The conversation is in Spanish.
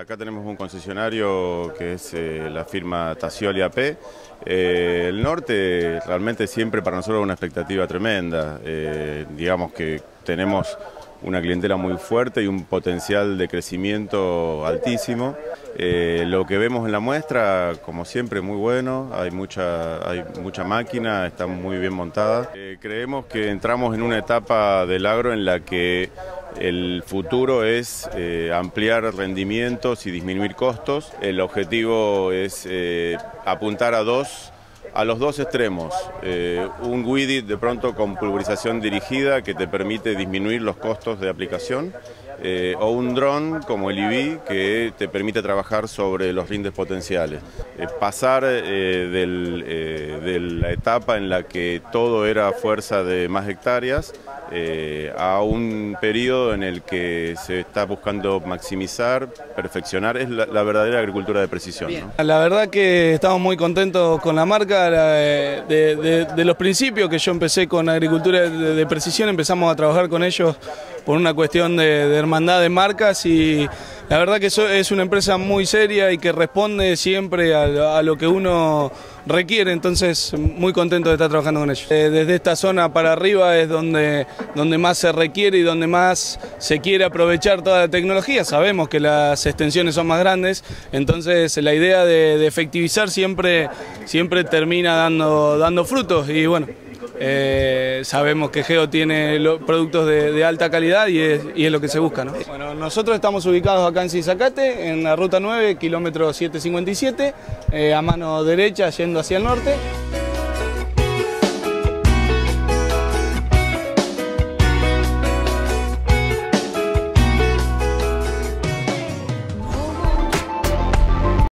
acá tenemos un concesionario que es eh, la firma Tacioli AP. Eh, el norte realmente siempre para nosotros es una expectativa tremenda. Eh, digamos que tenemos una clientela muy fuerte y un potencial de crecimiento altísimo. Lo que vemos en la muestra, como siempre, muy bueno, hay mucha, hay mucha máquina, está muy bien montada. Creemos que entramos en una etapa del agro en la que el futuro es eh, ampliar rendimientos y disminuir costos. El objetivo es apuntar a dos a los dos extremos. Eh, un WIDI de pronto con pulverización dirigida que te permite disminuir los costos de aplicación eh, o un dron como el IB que te permite trabajar sobre los rindes potenciales. Eh, pasar de la etapa en la que todo era fuerza de más hectáreas a un periodo en el que se está buscando maximizar, perfeccionar, es la, verdadera agricultura de precisión. La verdad que estamos muy contentos con la marca de, los principios que yo empecé con agricultura de, precisión, empezamos a trabajar con ellos por una cuestión de, hermandad de marcas y la verdad que es una empresa muy seria y que responde siempre a, lo que uno requiere, entonces muy contento de estar trabajando con ellos. Eh, desde esta zona para arriba es donde, donde más se requiere y donde más se quiere aprovechar toda la tecnología, sabemos que las extensiones son más grandes, entonces la idea de, efectivizar siempre, siempre termina dando, dando frutos y bueno. Eh, sabemos que Geo tiene productos de, alta calidad y es, lo que se busca. Bueno, nosotros estamos ubicados acá en Cisacate, en la ruta 9, kilómetro 757, eh, a mano derecha yendo hacia el norte.